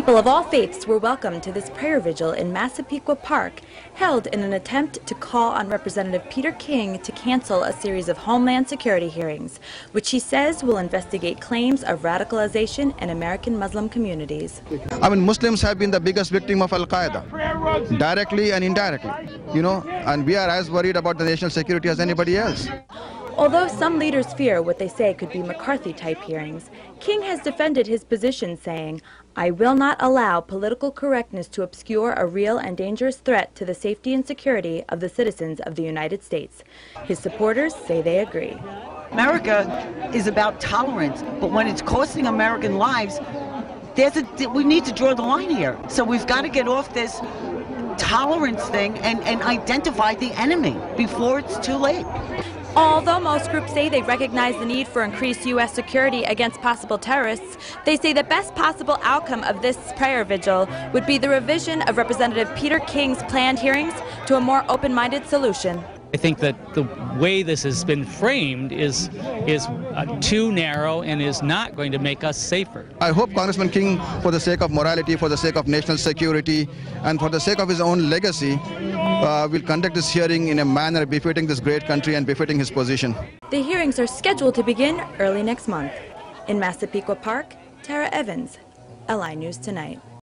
People of all faiths were welcomed to this prayer vigil in Massapequa Park, held in an attempt to call on Representative Peter King to cancel a series of Homeland Security hearings, which he says will investigate claims of radicalization in American Muslim communities. I mean, Muslims have been the biggest victim of Al Qaeda, directly and indirectly, you know, and we are as worried about the national security as anybody else. Although some leaders fear what they say could be McCarthy type hearings, King has defended his position, saying, I will not allow political correctness to obscure a real and dangerous threat to the safety and security of the citizens of the United States. His supporters say they agree. America is about tolerance, but when it's costing American lives, there's a, we need to draw the line here. So we've got to get off this tolerance thing and, and identify the enemy before it's too late. Although most groups say they recognize the need for increased U.S. security against possible terrorists, they say the best possible outcome of this prayer vigil would be the revision of Representative Peter King's planned hearings to a more open-minded solution. I think that the way this has been framed is is uh, too narrow and is not going to make us safer. I hope Congressman King, for the sake of morality, for the sake of national security, and for the sake of his own legacy, uh, will conduct this hearing in a manner befitting this great country and befitting his position. The hearings are scheduled to begin early next month. In Massapequa Park, Tara Evans, LI News Tonight.